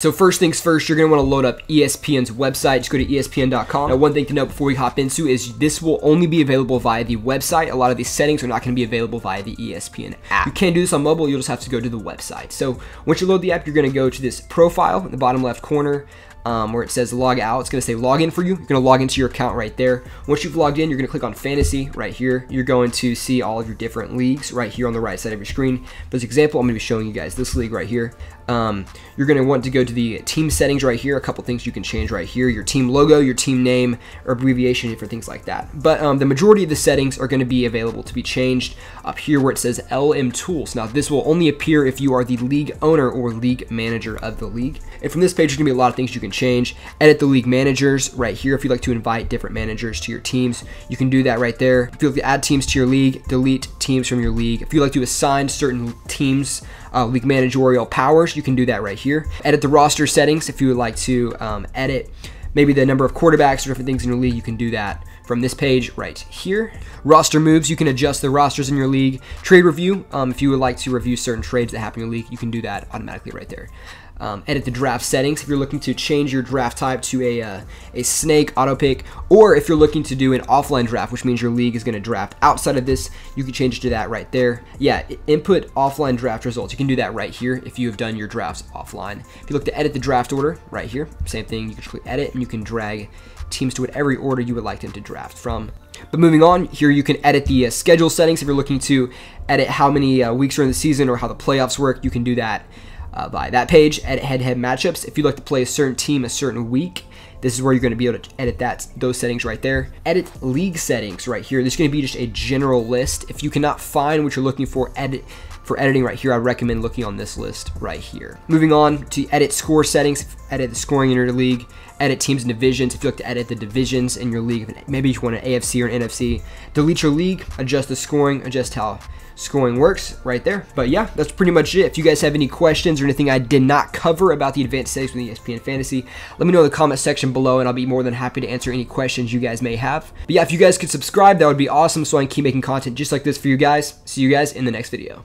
So first things first, you're going to want to load up ESPN's website. Just go to ESPN.com. Now, one thing to note before we hop into is this will only be available via the website. A lot of these settings are not going to be available via the ESPN app. You can do this on mobile. You'll just have to go to the website. So once you load the app, you're going to go to this profile in the bottom left corner um, where it says log out. It's going to say log in for you. You're going to log into your account right there. Once you've logged in, you're going to click on fantasy right here. You're going to see all of your different leagues right here on the right side of your screen. For this example, I'm going to be showing you guys this league right here. Um, you're going to want to go to the team settings right here. A couple things you can change right here. Your team logo, your team name, or abbreviation for things like that. But um, the majority of the settings are going to be available to be changed up here where it says LM Tools. Now, this will only appear if you are the league owner or league manager of the league. And from this page, there's going to be a lot of things you can change. Edit the league managers right here. If you'd like to invite different managers to your teams, you can do that right there. If you'd like to add teams to your league, delete teams from your league. If you'd like to assign certain teams uh, league managerial powers, you can do that right here. Edit the roster settings if you would like to um, edit maybe the number of quarterbacks or different things in your league, you can do that from this page right here. Roster moves, you can adjust the rosters in your league. Trade review, um, if you would like to review certain trades that happen in your league, you can do that automatically right there. Um, edit the draft settings if you're looking to change your draft type to a, uh, a snake auto pick, or if you're looking to do an offline draft, which means your league is going to draft outside of this, you can change to that right there. Yeah, input offline draft results. You can do that right here if you have done your drafts offline. If you look to edit the draft order right here, same thing. You can click edit and you can drag teams to whatever order you would like them to draft from. But moving on, here you can edit the uh, schedule settings if you're looking to edit how many uh, weeks are in the season or how the playoffs work. You can do that uh, by that page. Edit head-to-head matchups. If you'd like to play a certain team a certain week, this is where you're going to be able to edit that those settings right there. Edit league settings right here. This is going to be just a general list. If you cannot find what you're looking for, edit for editing right here, I recommend looking on this list right here. Moving on to edit score settings, edit the scoring in your league, edit teams and divisions. If you like to edit the divisions in your league, maybe you want an AFC or an NFC, delete your league, adjust the scoring, adjust how scoring works right there. But yeah, that's pretty much it. If you guys have any questions or anything I did not cover about the advanced settings with the ESPN Fantasy, let me know in the comment section below and I'll be more than happy to answer any questions you guys may have. But yeah, if you guys could subscribe, that would be awesome so I can keep making content just like this for you guys. See you guys in the next video.